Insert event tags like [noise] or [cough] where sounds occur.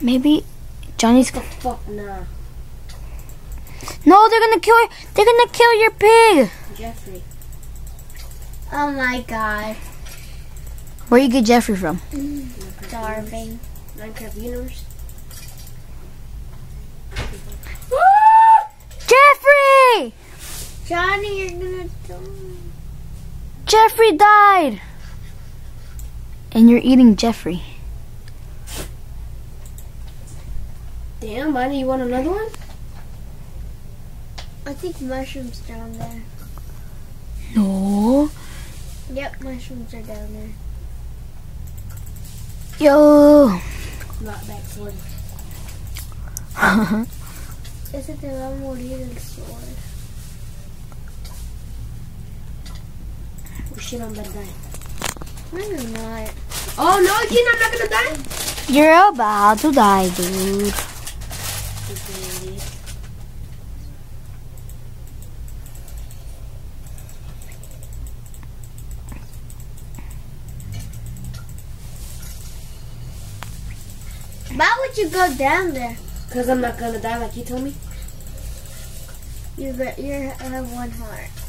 Maybe Johnny's. The fuck nah. No, they're gonna kill. They're gonna kill your pig. Jeffrey. Oh my god. Where you get Jeffrey from? Mm-hmm. Starving. Minecraft universe. [gasps] Jeffrey! Johnny, you're gonna die. Jeffrey died. And you're eating Jeffrey. Damn, Bonnie, you want another one? I think mushrooms down there. No. Yep, mushrooms are down there. Yo. Not back [laughs] sword. Ese te va a morir el sol. Oh shit, I'm about to die. No, you're not. Oh no, again, I'm not gonna die. You're about to die, dude. Why would you go down there? Cause I'm not gonna die like you told me. You got you have one heart.